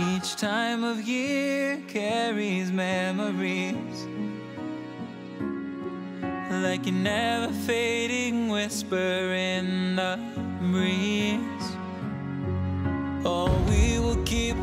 Each time of year carries memories like a never fading whisper in the breeze. Oh, we will keep